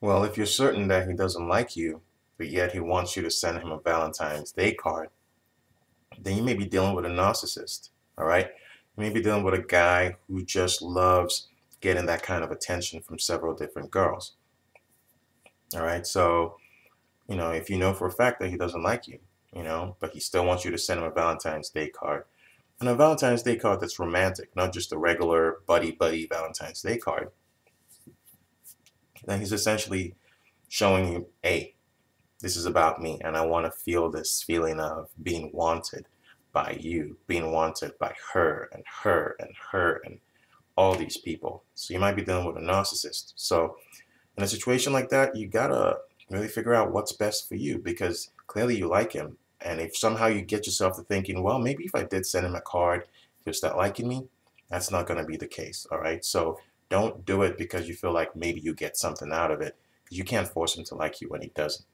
Well, if you're certain that he doesn't like you, but yet he wants you to send him a Valentine's Day card, then you may be dealing with a narcissist, all right? You may be dealing with a guy who just loves getting that kind of attention from several different girls. All right, so, you know, if you know for a fact that he doesn't like you, you know, but he still wants you to send him a Valentine's Day card, and a Valentine's Day card that's romantic, not just a regular buddy buddy Valentine's Day card, then he's essentially showing you, hey, this is about me, and I want to feel this feeling of being wanted by you, being wanted by her and her and her and all these people. So you might be dealing with a narcissist. So in a situation like that, you gotta really figure out what's best for you because clearly you like him. And if somehow you get yourself to thinking, well, maybe if I did send him a card, he'll start liking me, that's not gonna be the case. All right. So don't do it because you feel like maybe you get something out of it. You can't force him to like you when he doesn't.